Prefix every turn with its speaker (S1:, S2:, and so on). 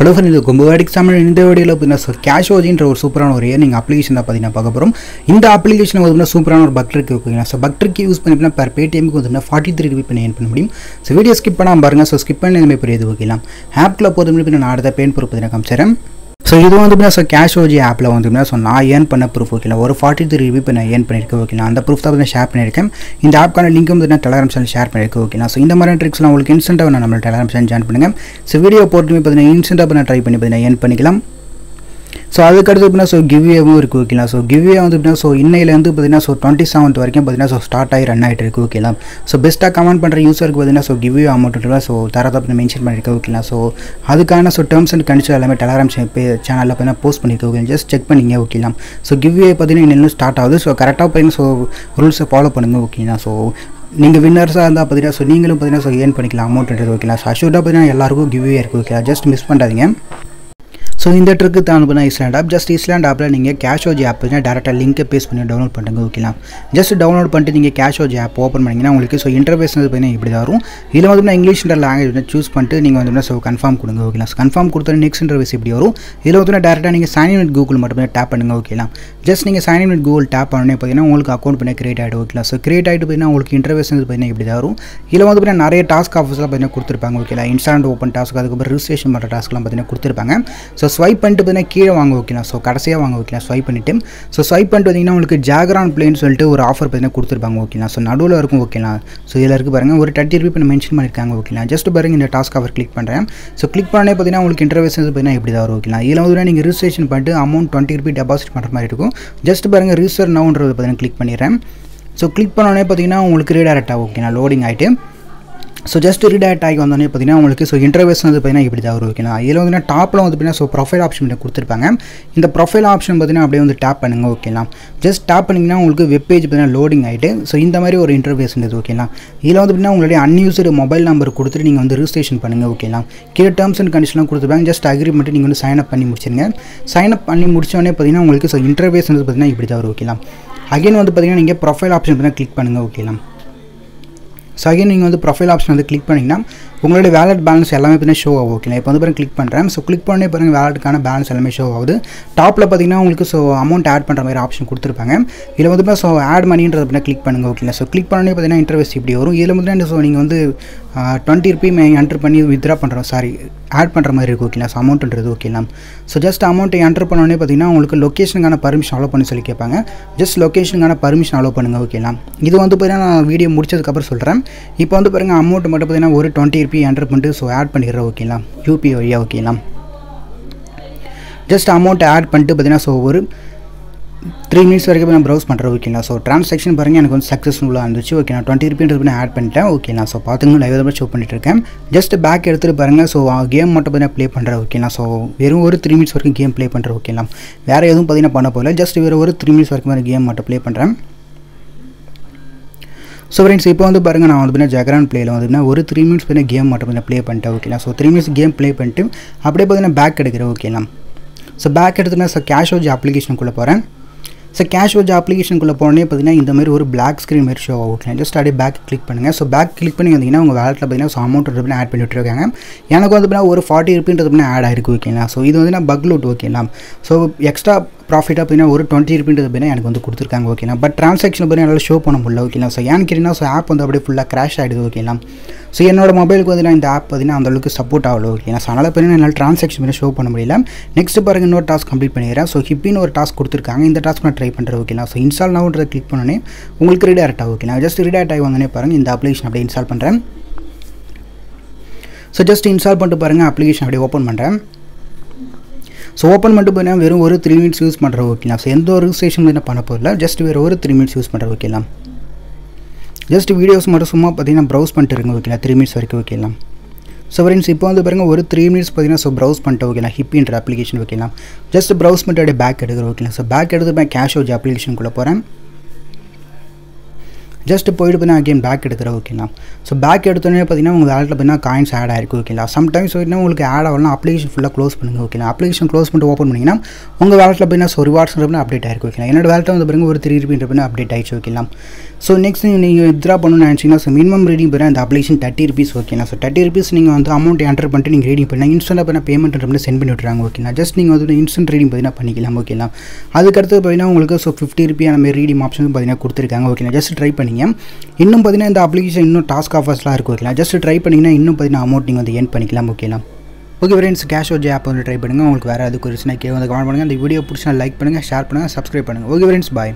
S1: Hello fun இது கும்பவாடிக்கு தமிழ் இந்த வீடியோவில் பார்த்தீங்கன்னா கேஷ் ஓஜின்ற ஒரு சூப்பரான ஒரு ஏர்னிங் அப்ளிகேஷன் தான் பார்த்தீங்கன்னா பார்க்க போகிறோம் இந்த அப்ளிகேஷன் பார்த்தீங்கன்னா சூப்பரான ஒரு பக் ட்ரிக் ஓகேங்களா? ஸோ பக் ட்ரிக் யூஸ் பண்ணி பர் பேடிஎம்க்கு பார்த்தீங்கன்னா ஃபார்ட்டி த்ரீ ருபி பண்ணி ஏன் பண்ண முடியும். ஸோ வீடியோ ஸ்கிப் பண்ணாமல் பாருங்கள் ஸோ ஸ்கிப் பண்ணி பெரிய புரியுது. ஓகேலாம் ஆப்பில் போகிறது நான் அடுத்த பேன் ப்ரூஃப் பார்த்தீங்கன்னா காமிச்சிடறேன். ஸோ இது வந்து பார்த்தீங்கன்னா ஸோ கேஷ் ஓஜி ஆப்பில் வந்து ஸோ நான் ஏர்ன் பண்ண ப்ரூஃப் ஓகே ஒரு ஃபார்ட்டி த்ரீ ரூபீ இப்போ நான் ஏர்ன் பண்ணியிருக்கேன் ஓகேங்களா அந்த ப்ரூஃப் தான் ஷேர் பண்ணியிருக்கேன். இந்த ஆப்க்கான லிங்க் வந்து நான் டெலகிராம் சேனல் ஷேர் பண்ணியிருக்கேன் ஓகேங்களா ஸோ இந்த மாதிரி ட்ரிக்ஸ்லாம் உங்களுக்கு இன்ஸ்டன்ட்டாக நான் நம்ம டெலகிராம் சேனல் ஜாயின் பண்ணுங்கள் ஸோ வீடியோ போட்டுமே பார்த்தீங்கன்னா இன்ஸ்டன்ட்டாக நான் ட்ரை பண்ணி பார்த்தீங்கன்னா ஏர்ன் பண்ணிக்கலாம். ஸோ அதுக்கடுத்து எப்படின்னா ஸோ கிவ்வேவும் இருக்குது ஓகேங்களா ஸோ கிவ்வே வந்து எப்படின்னா ஸோ இன்னையிலேருந்து பார்த்தீங்கன்னா ஸோ டுவெண்ட்டி செவன்த் வரைக்கும் பார்த்தீங்கன்னா ஸோ ஸ்டார்ட் ஆகி ரன் ஆகிட்டு இருக்குது ஓகேங்களா ஸோ பெஸ்ட்டாக கமெண்ட் பண்ணுற யூஸருக்கு பார்த்தீங்கன்னா ஸோ கிவ்வே அமௌண்ட்டுலாம் ஸோ தரத்தை மென்ஷன் பண்ணியிருக்கேன் ஓகேங்களா ஸோ அதுக்கான ஸோ டேர்ம்ஸ் அண்ட் கண்டிஷன் எல்லாமே டெலகிராம் சேனலில் பார்த்தீங்கன்னா போஸ்ட் பண்ணியிருக்கேன் ஓகே ஜஸ்ட் செக் பண்ணிங்க ஓகேலாம் ஸோ கிவ்வே பார்த்தீங்கன்னா இன்னும் ஸ்டார்ட் ஆகுது. ஸோ கரெக்டாக பார்த்தீங்கன்னா ஸோ ரூல்ஸை ஃபாலோ பண்ணுங்கள் ஓகேங்களா ஸோ நீங்கள் வின்னர்ஸாக இருந்தால் பார்த்தீங்கன்னா ஸோ நீங்களும் பார்த்தீங்கன்னா ஸோ ஏர்ன் பண்ணிக்கலாம் அமௌண்ட்ன்றது ஓகேங்களா ஸோ அஷூர்டாக பார்த்தீங்கன்னா எல்லாருக்கும் கிவ்வே இருக்குது ஓகேங்களா ஜஸ்ட் மிஸ் பண்ணாதீங்க. ஸோ இந்த ட்ரிக்கு தான் பண்ணால் ஈஸ்லாண்ட் ஆப் ஜஸ்ட் இஸ்லாண்ட் ஆப்பில் நீங்கள் கேஷ் ஆப் டேரெக்டாக லிங்கை பேஸ் பண்ணி டவுன்லோட் பண்ணுங்க ஓகேலாம் ஜஸ்ட் டவுன்லோட் பண்ணிட்டு நீங்கள் கேஷோஜி ஆப் ஓப்பன் பண்ணிங்கன்னா உங்களுக்கு ஸோ இன்டர்வேஸ் பார்த்தீங்கன்னா இப்படி தான் வரும். இதில் வந்து இங்கிலீஷ்ன்ற லாங்குவேஜ் வந்து சூஸ் பண்ணிட்டு நீங்கள் வந்து ஸோ கன்ஃபார்ம் கொடுங்க ஓகேலாம் கன்ஃபார்ம் கொடுத்தா நெக்ஸ்ட் இன்டர்வேஸ் இப்படி வரும். இதில் வந்து டேரெக்டாக நீங்கள் சைன் இன் வித் கூகுள் மட்டுமே டேப் பண்ணுங்க ஓகேலாம் ஜஸ்ட் நீங்கள் sign in with Google tap பண்ணே பார்த்தீங்கன்னா உங்களுக்கு அக்கௌண்ட் பண்ணி கிரியேட் ஆகிடும் ஓகேலாம் ஸோ கிரியேட் ஆகிட்டு பார்த்தீங்கன்னா உங்களுக்கு இன்டர்வேஸ் பார்த்தீங்கன்னா இப்படி தான் வரும். இதில் வந்து பார்த்தீங்கன்னா நிறைய டாஸ்க் ஆஃபர்ஸ்லாம் பார்த்தீங்கன்னா கொடுத்துருப்பாங்க ஓகேலாம் இன்ஸ்டாண்ட் ஓப்பன் டாஸ்க் அதுக்கப்புறம் ரிஜிஸ்ட்ரேஷன் பண்ணுற டாஸ்க்லாம் பார்த்தீங்கன்னா கொடுத்துருப்பாங்க. ஸோ ஸ்வைப் பண்ணிட்டு பார்த்தீங்கன்னா கீழே வாங்க வைக்கலாம். ஸோ கடைசியாக வாங்க வைக்கலாம். ஸ்வைப் பண்ணிவிட்டு ஸோ ஸ்வைப் பண்ணிட்டு வந்தீங்கன்னா உங்களுக்கு ஜாகரான் பிளேன்னு சொல்லிட்டு ஒரு ஆஃபர் பார்த்தீங்கன்னா கொடுத்துருப்பாங்க. ஓகேலாம் ஸோ நடுவில் இருக்கும். ஓகேலாம் ஸோ இதில் இருக்குது பாருங்கள் ஒரு தேர்ட்டி ருபி இப்போ மென்ஷன் பண்ணியிருக்காங்க. ஓகேலாம் ஜஸ்ட் பாருங்க இந்த டாஸ்க் அவர் கிளிக் பண்ணுறேன் ஸோ கிளிக் பண்ணே பார்த்தீங்கன்னா உங்களுக்கு இன்டர்வேஸ் பார்த்தீங்கன்னா இப்படி தான் வரும் ஓகேலாம் இதில் வந்து நீங்கள் ரிஜிஸ்ட்ரேஷன் பண்ணிட்டு அமௌண்ட் டுவெண்ட்டி ருபி டெபாசிட் பண்ணுற மாதிரி இருக்கும். ஜஸ்ட் பாருங்கள் ரிஜிஸ்டர் நவுன்றது பார்த்தீங்கன்னா கிளிக் பண்ணிடுறேன். ஸோ கிளிக் பண்ணோடனே பார்த்தீங்கன்னா உங்களுக்கு ரீடைரக்ட் ஆகும். லோடிங் ஆகிட்டு ஸோ ஜஸ்ட் ரீடேட் ஆகி வந்தோடனே பார்த்தீங்கன்னா உங்களுக்கு ஸோ இன்டர்வியூஸ் வந்து பார்த்தீங்கன்னா இப்படி தான் வரும் ஓகேங்களா இதில் வந்து டாப்பில் வந்து பார்த்தீங்கன்னா ஸோ ப்ரொஃபைல் ஆப்ஷன் கொடுத்துருப்பாங்க. இந்த ப்ரொஃபைல் ஆப்ஷன் பார்த்தீங்கன்னா அப்படியே வந்து டேப் பண்ணுங்க ஓகேங்களா ஜஸ்ட் டேப் பண்ணிங்கன்னா உங்களுக்கு வெப் பேஜ் பார்த்தீங்கன்னா லோடிங் ஆகிட்டு ஸோ இந்த மாதிரி ஒரு இன்டர்வியூஸ் இருந்தது ஓகேங்களா இதில் வந்து பார்த்தீங்கன்னா உங்களுடைய அன்யூஸ்டு மொபைல் நம்பர் கொடுத்துட்டு நீங்கள் வந்து ரிஜிஸ்ட்ரேஷன் பண்ணுங்கள் ஓகேங்களா கீழே டேர்ம்ஸ் அண்ட் கண்டிஷன்லாம் கொடுத்துருப்பாங்க ஜஸ்ட் அக்ரிமெண்ட்டு நீங்கள் வந்து சைன் அப் பண்ணி முடிச்சிருங்க. சைன் அப் பண்ணி முடிச்சோடனே பார்த்தீங்கன்னா உங்களுக்கு ஸோ இன்டர்வேஸ் வந்து பார்த்தீங்கன்னா இப்படி தான் வரும் ஓகேங்களா அகைன் வந்து பார்த்தீங்கன்னா நீங்கள் ப்ரொஃபைல் ஆப்ஷன் பார்த்தீங்கன்னா கிளிக் பண்ணுங்கள் ஓகேங்களா ஸோ அகைன் நீங்கள் வந்து ப்ரொஃபைல் ஆப்ஷன் வந்து கிளிக் பண்ணிங்கன்னா உங்களுடைய வேலட் பேலன்ஸ் எல்லாமே பார்த்தீங்கன்னா ஷோ ஆகும் ஓகேங்களா இப்போ வந்து பாருங்க கிளிக் பண்ணுறேன் ஸோ கிளிக் பண்ணி பாருங்கள் வேலட்டுக்கான பேலன்ஸ் எல்லாமே ஷோ ஆகுது. டாப்பில் பார்த்தீங்கன்னா உங்களுக்கு ஸோ அமௌண்ட் ஆட் பண்ணுற மாதிரி ஆப்ஷன் கொடுத்துருப்பாங்க. இதில் வந்து ஸோ ஆட் மணின்றது அப்படின்னா கிளிக் பண்ணுங்கள் ஓகேங்களா ஸோ கிளிக் பண்ணி பார்த்தீங்கன்னா இன்டர்வெஸ்ட் இப்படி வரும். இதில் வந்து ஸோ நீங்கள் வந்து டுவெண்ட்டி ருபி என்டர் பண்ணி வித்ரா பண்ணுறோம் சாரி ஆட் பண்ணுற மாதிரி இருக்கும் ஓகேங்களா ஸோ அமௌண்ட்டுன்றது ஓகேங்களா ஸோ ஜஸ்ட் அமௌண்ட்டை என்டர் பண்ணோடனே பார்த்தீங்கன்னா உங்களுக்கு லொக்கேஷனுக்கான பர்மிஷன் அலோ பண்ணி சொல்லி கேட்பாங்க. ஜஸ்ட் லொக்கேஷனுக்கான பர்மிஷன் அலோ பண்ணுங்கள் ஓகேங்களா இது வந்து பார்த்தீங்கன்னா நான் வீடியோ முடிச்சதுக்கப்புறம் சொல்கிறேன் இப்போ வந்து பாருங்கள் அமௌண்ட் மட்டும் பார்த்தீங்கன்னா ஒரு டுவெண்ட்டி ருபி என்டர் பண்ணிட்டு ஸோ ஆட் பண்ணிடுறேன் ஓகேங்களா யூபி வழியாக ஓகேங்களா ஜஸ்ட் அமௌண்ட்டை ஆட் பண்ணிட்டு பார்த்தீங்கன்னா ஸோ ஒரு த்ரீ மினிட்ஸ் வரைக்கும் நான் ப்ரௌஸ் பண்ணுறேன் ஓகேங்களா ஸோ ட்ரான்சாக்ஷன் பாருங்கள் எனக்கு வந்து சக்ஸஸ்ஃபுல்லாக இருந்துச்சு ஓகே நான் டுவெண்ட்டி ருபீன்றது நான் ஆட் பண்ணிட்டேன் ஓகேங்களா ஸோ பார்த்துங்க லைவ் தான் ஷோ பண்ணிட்டு இருக்கேன். ஜஸ்ட் பேக் எடுத்துகிட்டு பாருங்கள் ஸோ கேம் மட்டும் பார்த்தீங்கன்னா ப்ளே பண்ணுறேன் ஓகேங்களா ஸோ வெறும் ஒரு த்ரீ மினிட்ஸ் வரைக்கும் கேம் ப்ளே பண்ணுறேன் ஓகேங்களா வேறு எதுவும் பார்த்தீங்கன்னா பண்ண போகல. ஜஸ்ட் வேறு ஒரு த்ரீ மினிட்ஸ் வரைக்கும் கேம் மட்டும் ப்ளே பண்ணுறேன் ஸோ ஃப்ரெண்ட்ஸ் இப்போ வந்து பாருங்கள் நான் வந்து பார்த்தீங்கன்னா ஜெகரான் பிளேயில் வந்து ஒரு த்ரீ மினிட்ஸ் பார்த்தீங்கன்னா கேம் மட்டும் பார்த்தீங்கன்னா ப்ளே பண்ணிட்டேன் ஓகேங்களா so three minutes game play பண்ணிட்டு அப்படியே பார்த்தீங்கன்னா பேக் எடுக்கிறேன் ஓகேங்களா ஸோ பேக் எடுத்துனா ஸோ கேஷ் ஓஜ் அப்ளிகேஷனுக்குள்ளே போகிறேன் ஸோ கேஷ் ஓஜ் அப்ளிகேஷனுக்குள்ளே போனே பார்த்தீங்கன்னா இந்த மாதிரி ஒரு பிளாக் ஸ்க்ரீன் மாதிரி ஷோ ஆகும் ஜஸ்ட் அப்படியே பேக் கிளிக் பண்ணுங்கள் ஸோ பேக் கிளிக் பண்ணி வந்தீங்கன்னா உங்கள் வேலட்டில் பார்த்தீங்கன்னா ஸோ அமௌண்ட் வந்து ஆட் பண்ணி விட்டுருக்காங்க. எனக்கு வந்து பார்த்தீங்கன்னா ஒரு ஃபார்ட்டி ருபீன்றது ஆட் ஆயிருக்கு ஓகேங்களா ஸோ இது வந்து நான் பக் லூட் ஓகேங்களா ஸோ எக்ஸ்ட்ரா ப்ராஃபிட்டாக பார்த்தீங்கன்னா ஒரு டுவெண்ட்டி ருபீன்றது பார்த்தீங்கன்னா எனக்கு வந்து கொடுத்துருக்காங்க ஓகேங்களா பட் ட்ரான்சாக்ஷன் பார்த்தீங்கன்னா என்னால் ஷோ பண்ண முடியல ஓகேங்களா ஸோ ஏன்னு கேட்டிங்கன்னா ஸோ ஆப் வந்து அப்படியே ஃபுல்லாக கிராஷ் ஆகிடுது ஓகேங்களா ஸோ என்னோட மொபைலுக்கு வந்து இந்த ஆப் பார்த்தீங்கன்னா அந்தளவுக்கு சப்போர்ட் ஆகல ஓகேங்களா ஸோ அதனால் பார்த்தீங்கன்னா என்னால் ட்ரான்சாக்ஷன் பண்ணி ஷோ பண்ண முடியல. நெக்ஸ்ட் பாருங்க இன்னொரு டாஸ்க் கம்ப்ளீட் பண்ணிடுறேன். ஸோ ஹிப்பின்னு ஒரு டாஸ்க் கொடுத்துருக்காங்க. இந்த டாஸ்க் நான் ட்ரை பண்ணுறேன் ஓகேங்களா ஸோ இன்ஸ்டால் நவுன்றதை கிளிக் பண்ணோன்னே உங்களுக்கு ரீடேரக்ட் ஆகும் ஓகேங்களா ஜஸ்ட் ரீடேரக்ட் ஆகி வந்தோடனே பாருங்கள் இந்த அப்ளிகேஷன் அப்படியே இன்ஸ்டால் பண்ணுறேன் ஸோ ஜஸ்ட் இன்ஸ்டால் பண்ணிட்டு பாருங்கள் அப்ளிகேஷன் அப்படியே ஓப்பன் பண்ணுறேன் ஸோ ஓப்பன் மட்டும் போனால் வெறும் ஒரு த்ரீ மினிட்ஸ் யூஸ் பண்ணுற ஓகேங்களா ஸோ எந்த ஒரு ரிஜிஸ்ட்ரேஷன் என்ன பண்ண போதில்ல ஜஸ்ட் வேறு ஒரு த்ரீ மினிட்ஸ் யூஸ் பண்ணுற ஓகேலாம் ஜஸ்ட் வீடியோஸ் மட்டும் சும்மா பார்த்தீங்கன்னா ப்ரௌஸ் பண்ணிட்டு இருங்க ஓகேங்களா த்ரீ மினிட்ஸ் வரைக்கும் ஓகேலாம் ஸோ ஃப்ரெண்ட்ஸ் இப்போ வந்து பாருங்கள் ஒரு த்ரீ மினிட்ஸ் பார்த்தீங்கன்னா ஸோ ப்ரௌஸ் பண்ணிட்டு ஓகேலாம் ஹிப்பின்ற அப்ளிகேஷன் ஓகேலாம் ஜஸ்ட் ப்ரௌஸ் பண்ணிட்டு அப்படியே பேக் எடுக்கிற ஓகேலாம் ஸோ பேக் எடுத்து கேஷ் ஓஜி அப்ளிகேஷனுக்குள்ளே போகிறேன் ஜஸ்ட் போயிட்டு பார்த்தீங்கன்னா அகைன் பேக் எடுக்கிறேன் ஓகேங்களா ஸோ பேக் எடுத்தோடனே பார்த்தீங்கன்னா உங்கள் வேலட்டில் பார்த்தீங்கன்னா காயின்ஸ் ஆட் ஆயிருக்கு ஓகேங்களா சம்டைம்ஸ் பார்த்தீங்கன்னா உங்களுக்கு ஆட் ஆகலாம் அப்ளிகேஷன் ஃபுல்லாக க்ளோஸ் பண்ணுங்கள் ஓகேங்களா அப்ளிகேஷன் க்ளோஸ் பண்ணிட்டு ஓப்பன் பண்ணிங்கன்னா உங்கள் வேலட்டில் பார்த்தீங்கன்னா ஸோ ரிவார்ட்ஸ் அப்டேட் ஆயிருக்கு ஓகேங்களா என்னோட வேலட்டை வந்து பாருங்க ஒரு த்ரீ ருபீன்ற அப்டேட் ஆயிடுச்சு ஓகேங்களா ஸோ நெக்ஸ்ட் நீங்கள் வித்ரா பண்ணணும்னு நினச்சிங்கன்னா ஸோ மினிமம் ரீடிங் பண்ண அந்த அப்ளிகேஷன் தேர்ட்டி ருபீஸ் ஓகேங்களா ஸோ தேர்ட்டி ருபீஸ் நீங்கள் வந்து அமௌண்ட் என்டர் பண்ணிட்டு நீங்கள் ரீடிங் பண்ணால் இன்ஸ்டன்ட்டாக பண்ண பேமெண்ட் வந்து சென்ட் பண்ணி விட்றாங்க ஓகேங்களா ஜஸ்ட் நீங்கள் வந்து இன்ஸ்டன்ட் ரீடிங் பார்த்தீங்கன்னா பண்ணிக்கலாம் ஓகேங்களா அதுக்கடுத்து பார்த்தீங்கன்னா உங்களுக்கு ஸோ ஃபிஃப்டி ருபி அந்த மாதிரி ரீடிங் ஆப்ஷன் பார்த்தீங்கன்னா கொடுத்துருக்காங்க ஓகேங்களா ஜஸ்ட் ட்ரை பண்ணிங்க. இன்னும் பார்த்தீங்கன்னா இந்த அப்ளிகேஷன் இன்னும் டாஸ்க் ஆஃபர்ஸ்லாம் இருக்கும் ஓகேங்களா ஜஸ்ட் ட்ரை பண்ணிங்கன்னா இன்னும் பார்த்தீங்கன்னா அமௌண்ட் நீங்கள் வந்து ஏன் பண்ணிக்கலாம் ஓகேலாம் okay friends cash OG app வந்து ட்ரை பண்ணுங்கள் உங்களுக்கு வேறு எதுக்கு ஒரு சின்ன வந்து கமெண்ட் பண்ணுங்கள் இந்த வீடியோ பிடிச்சா லைக் பண்ணுங்கள் ஷேர் பண்ணுங்கள் சப்ஸ்கிரைப் பண்ணுங்கள் ஓகே ஃப்ரெண்ட்ஸ் பாய்